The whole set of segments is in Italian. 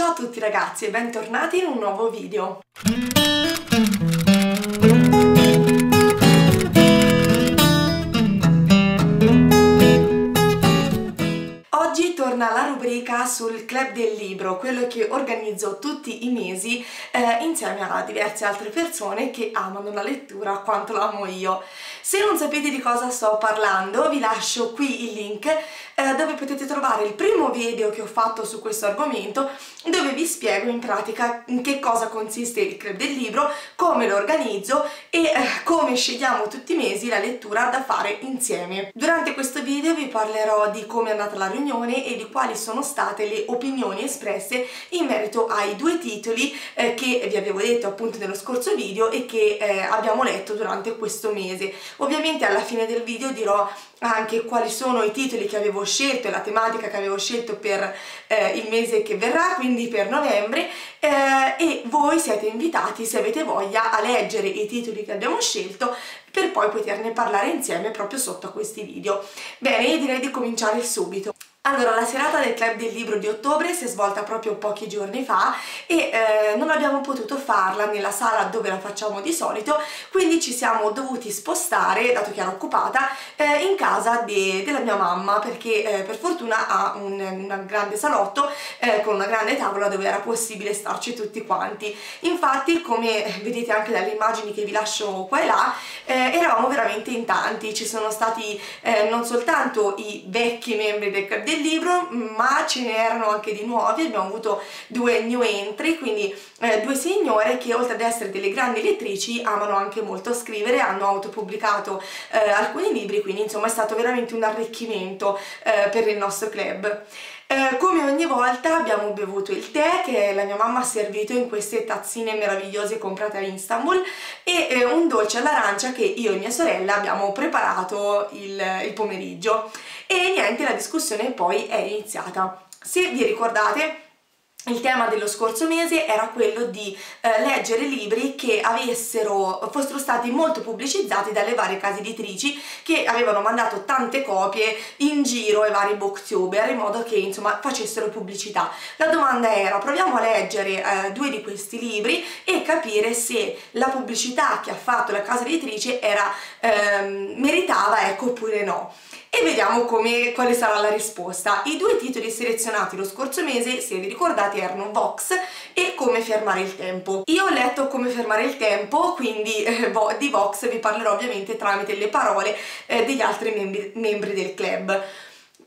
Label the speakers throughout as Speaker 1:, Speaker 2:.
Speaker 1: Ciao a tutti ragazzi e bentornati in un nuovo video. Oggi torna la rubrica sul club del libro, quello che organizzo tutti i mesi eh, insieme a diverse altre persone che amano la lettura quanto l'amo io. Se non sapete di cosa sto parlando vi lascio qui il link eh, dove potete trovare il primo video che ho fatto su questo argomento dove vi spiego in pratica in che cosa consiste il club del libro, come lo organizzo e eh, come scegliamo tutti i mesi la lettura da fare insieme. Durante questo video vi parlerò di come è andata la riunione e di quali sono state le opinioni espresse in merito ai due titoli eh, che vi avevo detto appunto nello scorso video e che eh, abbiamo letto durante questo mese. Ovviamente alla fine del video dirò anche quali sono i titoli che avevo scelto e la tematica che avevo scelto per eh, il mese che verrà, quindi per novembre eh, e voi siete invitati se avete voglia a leggere i titoli che abbiamo scelto per poi poterne parlare insieme proprio sotto a questi video. Bene, io direi di cominciare subito. Allora, la serata del Club del Libro di ottobre si è svolta proprio pochi giorni fa e eh, non abbiamo potuto farla nella sala dove la facciamo di solito, quindi ci siamo dovuti spostare, dato che era occupata, eh, in casa de della mia mamma, perché eh, per fortuna ha un, un grande salotto eh, con una grande tavola dove era possibile starci tutti quanti. Infatti, come vedete anche dalle immagini che vi lascio qua e là, eh, eravamo veramente in tanti, ci sono stati eh, non soltanto i vecchi membri del Club del libro ma ce n'erano anche di nuovi, abbiamo avuto due new entry, quindi eh, due signore che oltre ad essere delle grandi lettrici amano anche molto scrivere, hanno autopubblicato eh, alcuni libri, quindi insomma è stato veramente un arricchimento eh, per il nostro club. Eh, come ogni volta abbiamo bevuto il tè che la mia mamma ha servito in queste tazzine meravigliose comprate a Istanbul e eh, un dolce all'arancia che io e mia sorella abbiamo preparato il, il pomeriggio e niente la discussione poi è iniziata. Se vi ricordate il tema dello scorso mese era quello di eh, leggere libri che avessero, fossero stati molto pubblicizzati dalle varie case editrici che avevano mandato tante copie in giro ai vari booktuber in modo che insomma facessero pubblicità. La domanda era proviamo a leggere eh, due di questi libri e capire se la pubblicità che ha fatto la casa editrice era, eh, meritava ecco oppure no e vediamo come, quale sarà la risposta. I due titoli selezionati lo scorso mese, se vi ricordate, erano Vox e Come fermare il tempo. Io ho letto Come fermare il tempo, quindi eh, di Vox vi parlerò ovviamente tramite le parole eh, degli altri membri, membri del club.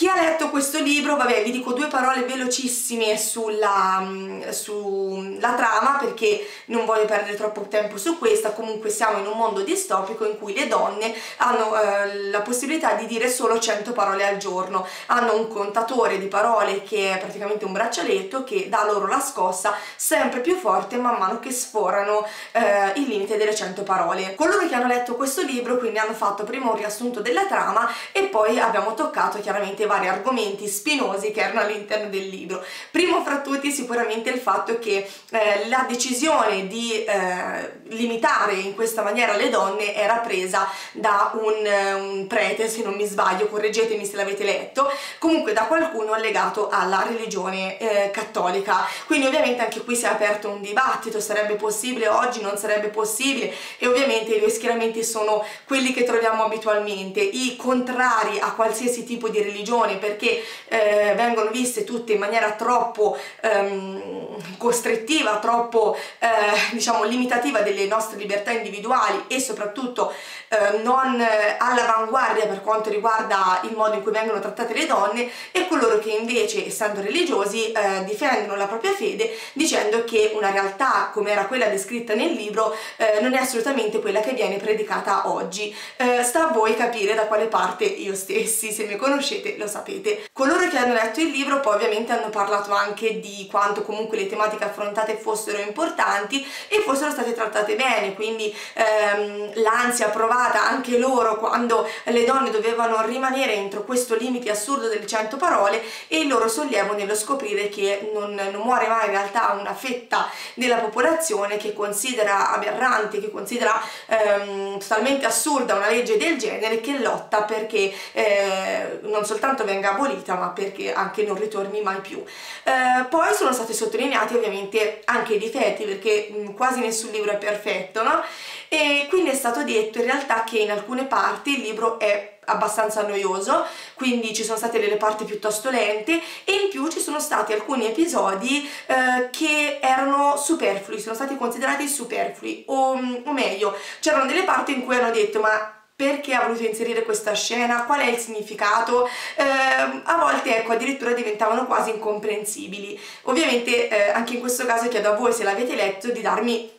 Speaker 1: Chi ha letto questo libro, vabbè vi dico due parole velocissime sulla, mm, sulla trama perché non voglio perdere troppo tempo su questa, comunque siamo in un mondo distopico in cui le donne hanno eh, la possibilità di dire solo 100 parole al giorno, hanno un contatore di parole che è praticamente un braccialetto che dà loro la scossa sempre più forte man mano che sforano eh, il limite delle 100 parole. Coloro che hanno letto questo libro quindi hanno fatto prima un riassunto della trama e poi abbiamo toccato chiaramente vari argomenti spinosi che erano all'interno del libro. Primo fra tutti sicuramente il fatto che eh, la decisione di eh, limitare in questa maniera le donne era presa da un, eh, un prete, se non mi sbaglio, correggetemi se l'avete letto, comunque da qualcuno legato alla religione eh, cattolica. Quindi ovviamente anche qui si è aperto un dibattito, sarebbe possibile oggi, non sarebbe possibile e ovviamente i due schieramenti sono quelli che troviamo abitualmente, i contrari a qualsiasi tipo di religione persone perché eh, vengono viste tutte in maniera troppo ehm, costrittiva, troppo eh, diciamo limitativa delle nostre libertà individuali e soprattutto eh, non all'avanguardia per quanto riguarda il modo in cui vengono trattate le donne e coloro che invece essendo religiosi eh, difendono la propria fede dicendo che una realtà come era quella descritta nel libro eh, non è assolutamente quella che viene predicata oggi. Eh, sta a voi capire da quale parte io stessi, se mi conoscete lo sapete. Coloro che hanno letto il libro poi ovviamente hanno parlato anche di quanto comunque le tematiche affrontate fossero importanti e fossero state trattate bene, quindi ehm, l'ansia provata anche loro quando le donne dovevano rimanere entro questo limite assurdo delle 100 parole e il loro sollievo nello scoprire che non, non muore mai in realtà una fetta della popolazione che considera aberrante, che considera ehm, totalmente assurda una legge del genere, che lotta perché eh, non soltanto tanto venga abolita ma perché anche non ritorni mai più. Eh, poi sono stati sottolineati ovviamente anche i difetti perché mh, mm, quasi nessun libro è perfetto, no? E quindi è stato detto in realtà che in alcune parti il libro è abbastanza noioso, quindi ci sono state delle parti piuttosto lente e in più ci sono stati alcuni episodi eh, che erano superflui, sono stati considerati superflui, o, o meglio, c'erano delle parti in cui hanno detto ma perché ha voluto inserire questa scena, qual è il significato, eh, a volte ecco addirittura diventavano quasi incomprensibili. Ovviamente eh, anche in questo caso chiedo a voi se l'avete letto di darmi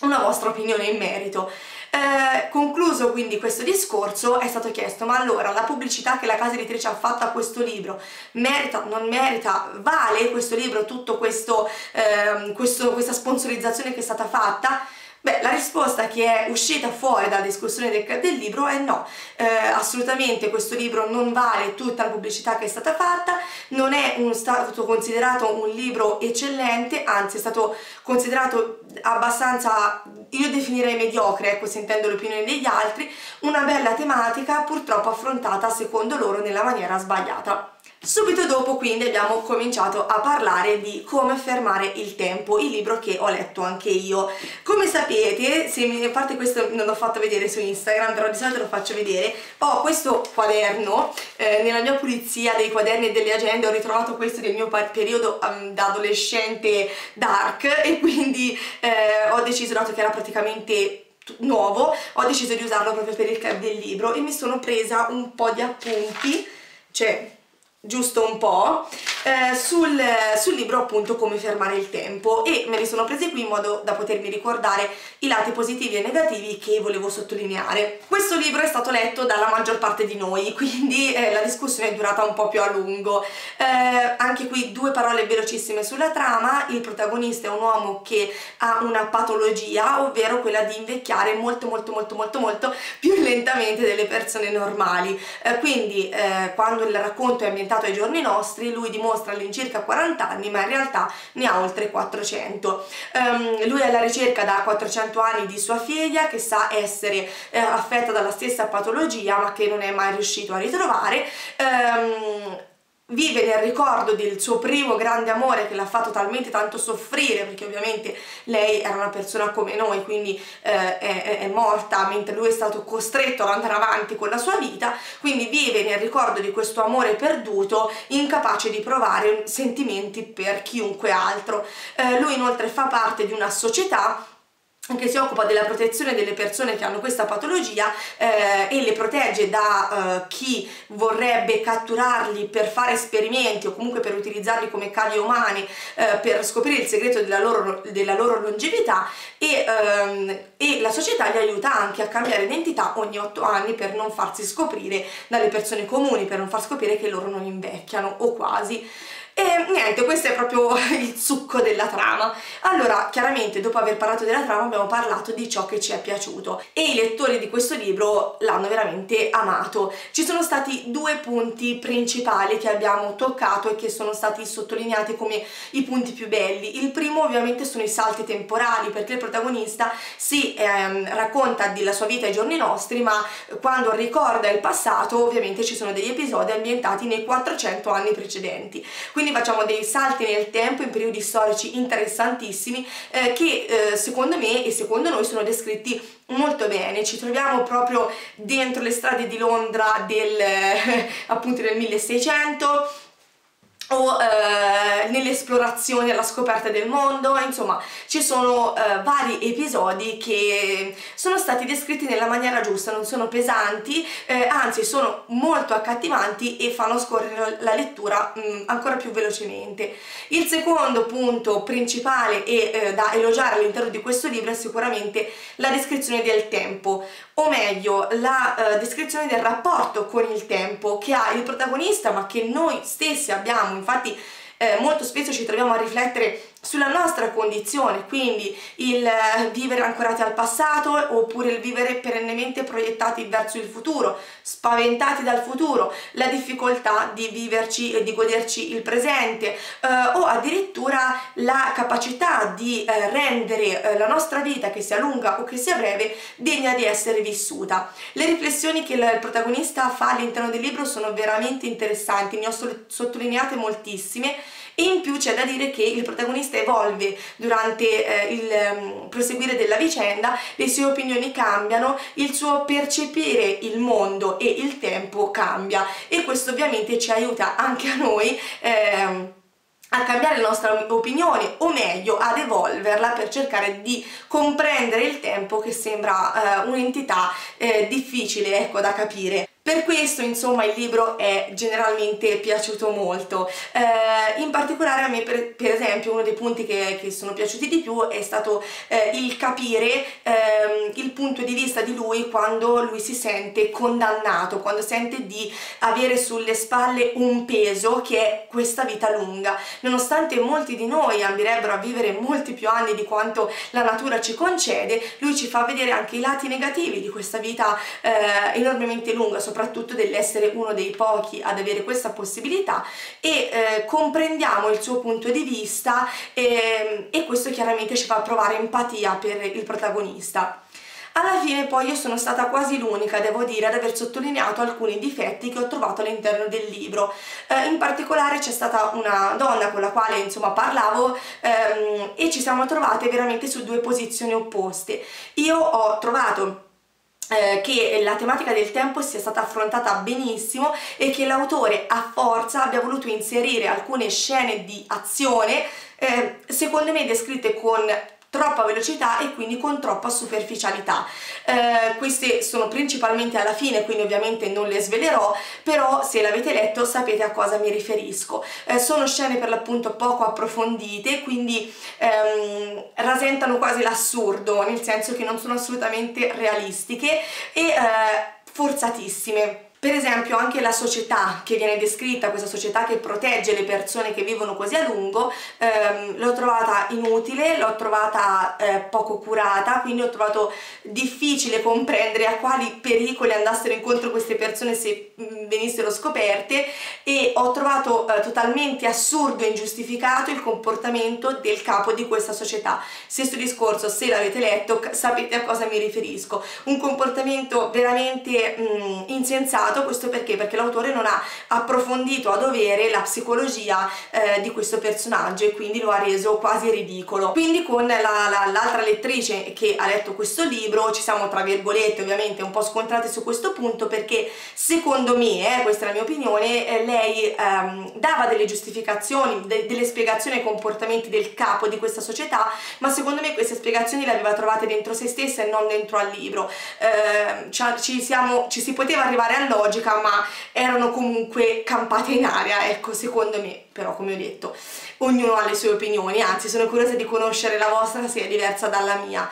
Speaker 1: una vostra opinione in merito. Eh, concluso quindi questo discorso è stato chiesto ma allora la pubblicità che la casa editrice ha fatto a questo libro merita, non merita, vale questo libro, questo, eh, questa sponsorizzazione che è stata fatta? Beh, la risposta che è uscita fuori dalla discussione del, del libro è no, eh, assolutamente questo libro non vale tutta la pubblicità che è stata fatta, non è un, stato considerato un libro eccellente, anzi è stato considerato abbastanza, io definirei mediocre, ecco sentendo l'opinione degli altri, una bella tematica purtroppo affrontata secondo loro nella maniera sbagliata. Subito dopo quindi abbiamo cominciato a parlare di Come fermare il tempo, il libro che ho letto anche io. Come sapete, se mi, a parte questo non l'ho fatto vedere su Instagram, però di solito lo faccio vedere, ho questo quaderno, eh, nella mia pulizia dei quaderni e delle agende ho ritrovato questo del mio periodo um, da adolescente dark e quindi eh, ho deciso, dato che era praticamente nuovo, ho deciso di usarlo proprio per il del libro e mi sono presa un po' di appunti, cioè giusto un po' eh, sul, sul, libro appunto come fermare il tempo e me li sono presi qui in modo da potermi ricordare i lati positivi e negativi che volevo sottolineare. Questo libro è stato letto dalla maggior parte di noi quindi eh, la discussione è durata un po' più a lungo. Eh, anche qui due parole velocissime sulla trama, il protagonista è un uomo che ha una patologia ovvero quella di invecchiare molto molto molto molto molto più lentamente delle persone normali eh, quindi eh, quando il racconto è ambientato ai giorni nostri, lui dimostra all'incirca 40 anni, ma in realtà ne ha oltre 400. Um, ehm, lui è alla ricerca da 400 anni di sua figlia che sa essere eh, affetta dalla stessa patologia ma che non è mai riuscito a ritrovare. Um, vive nel ricordo del suo primo grande amore che l'ha fatto talmente tanto soffrire perché ovviamente lei era una persona come noi quindi eh, è, è, morta mentre lui è stato costretto ad andare avanti con la sua vita quindi vive nel ricordo di questo amore perduto incapace di provare sentimenti per chiunque altro. Eh, lui inoltre fa parte di una società che si occupa della protezione delle persone che hanno questa patologia eh, e le protegge da eh, chi vorrebbe catturarli per fare esperimenti o comunque per utilizzarli come cavi umani eh, per scoprire il segreto della loro, della loro longevità e, ehm, e, la società li aiuta anche a cambiare identità ogni 8 anni per non farsi scoprire dalle persone comuni, per non far scoprire che loro non invecchiano o quasi. E niente, questo è proprio il succo della trama. Allora, chiaramente dopo aver parlato della trama abbiamo parlato di ciò che ci è piaciuto e i lettori di questo libro l'hanno veramente amato. Ci sono stati due punti principali che abbiamo toccato e che sono stati sottolineati come i punti più belli. Il primo ovviamente sono i salti temporali perché il protagonista si ehm, racconta della sua vita ai giorni nostri ma quando ricorda il passato ovviamente ci sono degli episodi ambientati nei 400 anni precedenti. Quindi quindi facciamo dei salti nel tempo in periodi storici interessantissimi eh, che eh, secondo me e secondo noi sono descritti molto bene, ci troviamo proprio dentro le strade di Londra del, eh, appunto del 1600 o eh, nelle esplorazioni alla scoperta del mondo, insomma ci sono eh, vari episodi che sono stati descritti nella maniera giusta, non sono pesanti, eh, anzi sono molto accattivanti e fanno scorrere la lettura mh, mm, ancora più velocemente. Il secondo punto principale e eh, da elogiare all'interno di questo libro è sicuramente la descrizione del tempo, o meglio la eh, descrizione del rapporto con il tempo che ha il protagonista ma che noi stessi abbiamo infatti eh, molto spesso ci troviamo a riflettere sulla nostra condizione, quindi il eh, vivere ancorati al passato oppure il vivere perennemente proiettati verso il futuro, spaventati dal futuro, la difficoltà di viverci e di goderci il presente eh, o addirittura la capacità di eh, rendere eh, la nostra vita, che sia lunga o che sia breve, degna di essere vissuta. Le riflessioni che il protagonista fa all'interno del libro sono veramente interessanti, ne ho sottolineate moltissime e in più c'è da dire che il protagonista evolve durante eh, il um, proseguire della vicenda, le sue opinioni cambiano, il suo percepire il mondo e il tempo cambia e questo ovviamente ci aiuta anche a noi eh, a cambiare la nostra opinione o meglio ad evolverla per cercare di comprendere il tempo che sembra eh, un'entità eh, difficile ecco, da capire. Per questo insomma il libro è generalmente piaciuto molto, eh, in particolare a me per, per, esempio uno dei punti che, che sono piaciuti di più è stato eh, il capire eh, il punto di vista di lui quando lui si sente condannato, quando sente di avere sulle spalle un peso che è questa vita lunga, nonostante molti di noi ambirebbero a vivere molti più anni di quanto la natura ci concede, lui ci fa vedere anche i lati negativi di questa vita eh, enormemente lunga, soprattutto dell'essere uno dei pochi ad avere questa possibilità e eh, comprendiamo il suo punto di vista e, ehm, e questo chiaramente ci fa provare empatia per il protagonista. Alla fine poi io sono stata quasi l'unica, devo dire, ad aver sottolineato alcuni difetti che ho trovato all'interno del libro. Eh, in particolare c'è stata una donna con la quale insomma parlavo ehm, e ci siamo trovate veramente su due posizioni opposte. Io ho trovato eh, che la tematica del tempo sia stata affrontata benissimo e che l'autore a forza abbia voluto inserire alcune scene di azione eh, secondo me descritte con troppa velocità e quindi con troppa superficialità. Eh, queste sono principalmente alla fine, quindi ovviamente non le svelerò, però se l'avete letto sapete a cosa mi riferisco. Eh, sono scene per l'appunto poco approfondite, quindi ehm, rasentano quasi l'assurdo, nel senso che non sono assolutamente realistiche e eh, forzatissime per esempio anche la società che viene descritta, questa società che protegge le persone che vivono così a lungo, ehm, l'ho trovata inutile, l'ho trovata eh, poco curata, quindi ho trovato difficile comprendere a quali pericoli andassero incontro queste persone se mm, venissero scoperte e ho trovato eh, totalmente assurdo e ingiustificato il comportamento del capo di questa società. Stesso discorso, se l'avete letto sapete a cosa mi riferisco. Un comportamento veramente mh, mm, insensato sbagliato, questo perché? Perché l'autore non ha approfondito a dovere la psicologia eh, di questo personaggio e quindi lo ha reso quasi ridicolo. Quindi con l'altra la, la, lettrice che ha letto questo libro ci siamo tra virgolette ovviamente un po' scontrate su questo punto perché secondo me, eh, questa è la mia opinione, eh, lei ehm, dava delle giustificazioni, de delle spiegazioni ai comportamenti del capo di questa società, ma secondo me queste spiegazioni le aveva trovate dentro se stessa e non dentro al libro. Ehm, ci, siamo, ci si poteva arrivare all'ora logica ma erano comunque campate in aria ecco secondo me. Però come ho detto ognuno ha le sue opinioni anzi sono curiosa di conoscere la vostra se è diversa dalla mia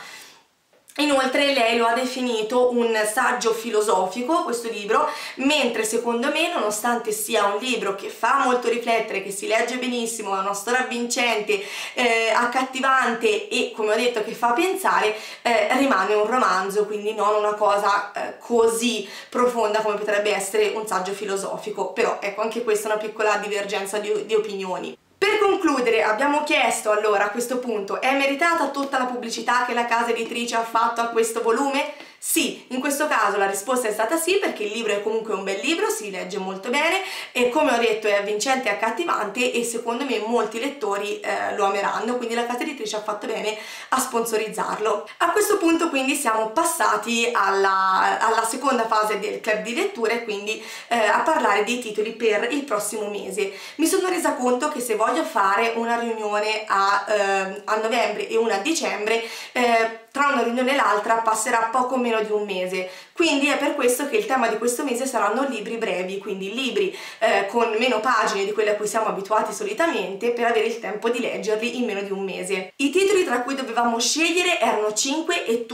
Speaker 1: Inoltre lei lo ha definito un saggio filosofico, questo libro, mentre secondo me, nonostante sia un libro che fa molto riflettere, che si legge benissimo, è una storia avvincente, eh, accattivante e, come ho detto, che fa pensare, eh, rimane un romanzo, quindi non una cosa eh, così profonda come potrebbe essere un saggio filosofico. Però, ecco, anche questa è una piccola divergenza di, di opinioni. Per concludere abbiamo chiesto allora a questo punto è meritata tutta la pubblicità che la casa editrice ha fatto a questo volume? Sì, in questo caso la risposta è stata sì perché il libro è comunque un bel libro, si legge molto bene e come ho detto è avvincente e accattivante e secondo me molti lettori eh, lo ameranno, quindi la casa editrice ha fatto bene a sponsorizzarlo. A questo punto quindi siamo passati alla, alla seconda fase del club di lettura e quindi eh, a parlare dei titoli per il prossimo mese. Mi sono resa conto che se voglio fare una riunione a, eh, a novembre e una a dicembre eh, tra una riunione e l'altra passerà poco meno di un mese, quindi è per questo che il tema di questo mese saranno libri brevi, quindi libri eh, con meno pagine di quelle a cui siamo abituati solitamente per avere il tempo di leggerli in meno di un mese. I titoli tra cui dovevamo scegliere erano 5 e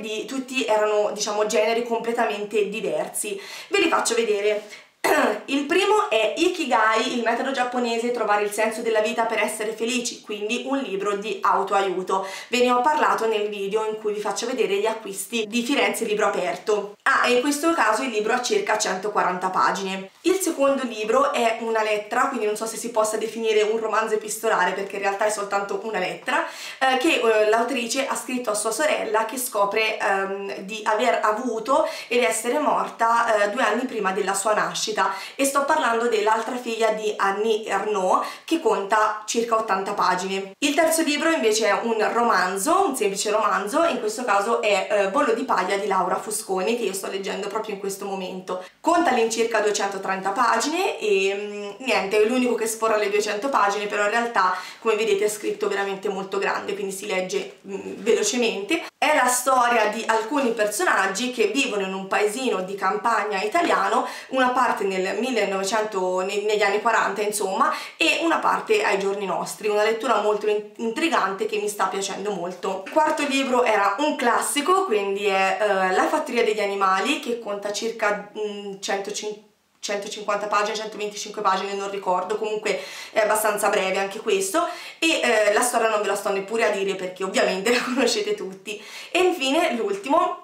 Speaker 1: di, tutti erano diciamo generi completamente diversi. Ve li faccio vedere. Il primo è Ikigai, il metodo giapponese trovare il senso della vita per essere felici, quindi un libro di autoaiuto. Ve ne ho parlato nel video in cui vi faccio vedere gli acquisti di Firenze Libro Aperto. Ah, e in questo caso il libro ha circa 140 pagine. Il secondo libro è una lettera, quindi non so se si possa definire un romanzo epistolare perché in realtà è soltanto una lettera, eh, che eh, l'autrice ha scritto a sua sorella che scopre ehm, di aver avuto ed essere morta eh, due anni prima della sua nascita e sto parlando dell'altra figlia di Annie Ernaux che conta circa 80 pagine. Il terzo libro invece è un romanzo, un semplice romanzo, in questo caso è eh, Bollo di paglia di Laura Fusconi che io sto leggendo proprio in questo momento. Conta all'incirca 230 pagine e mm, niente, è l'unico che sforra le 200 pagine, però in realtà come vedete è scritto veramente molto grande, quindi si legge mh, mm, velocemente. È la storia di alcuni personaggi che vivono in un paesino di campagna italiano, una parte nel 1900, negli anni 40 insomma, e una parte ai giorni nostri, una lettura molto intrigante che mi sta piacendo molto. Il quarto libro era un classico, quindi è uh, La fattoria degli animali, che conta circa mh, 150 150 pagine, 125 pagine, non ricordo, comunque è abbastanza breve anche questo e eh, la storia non ve la sto neppure a dire perché ovviamente la conoscete tutti. E infine l'ultimo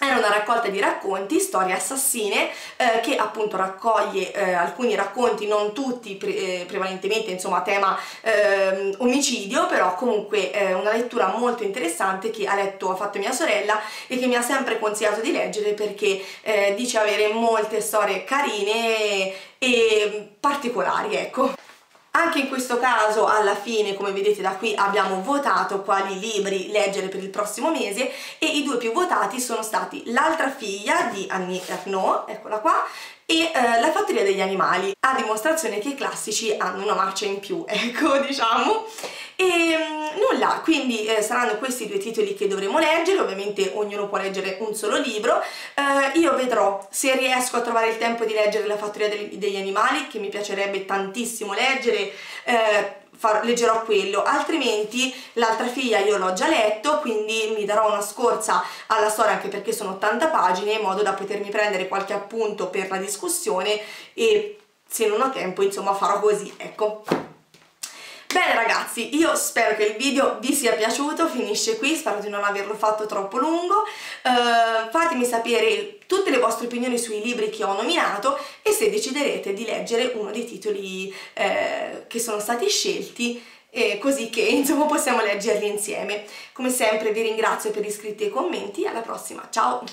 Speaker 1: era una raccolta di racconti, storie assassine, eh, che appunto raccoglie eh, alcuni racconti, non tutti pre eh, prevalentemente, insomma, a tema ehm, omicidio, però comunque una lettura molto interessante che ha letto, ha fatto mia sorella e che mi ha sempre consigliato di leggere perché eh, dice avere molte storie carine e particolari, ecco. Anche in questo caso alla fine, come vedete da qui, abbiamo votato quali libri leggere per il prossimo mese e i due più votati sono stati L'altra figlia di Annie Ernaux, eccola qua, e eh, La fattoria degli animali, a dimostrazione che i classici hanno una marcia in più, ecco, diciamo. E mm, nulla, quindi eh, saranno questi due titoli che dovremo leggere, ovviamente ognuno può leggere un solo libro. Eh, io vedrò se riesco a trovare il tempo di leggere La fattoria degli animali, che mi piacerebbe tantissimo leggere, eh, Far, leggerò quello, altrimenti l'altra figlia io l'ho già letto, quindi mi darò una scorsa alla storia anche perché sono 80 pagine in modo da potermi prendere qualche appunto per la discussione e se non ho tempo insomma farò così, ecco. Bene ragazzi, io spero che il video vi sia piaciuto, finisce qui, spero di non averlo fatto troppo lungo, uh, fatemi sapere tutte le vostre opinioni sui libri che ho nominato e se deciderete di leggere uno dei titoli uh, che sono stati scelti eh, così che insomma possiamo leggerli insieme. Come sempre vi ringrazio per iscritti e commenti, alla prossima, ciao!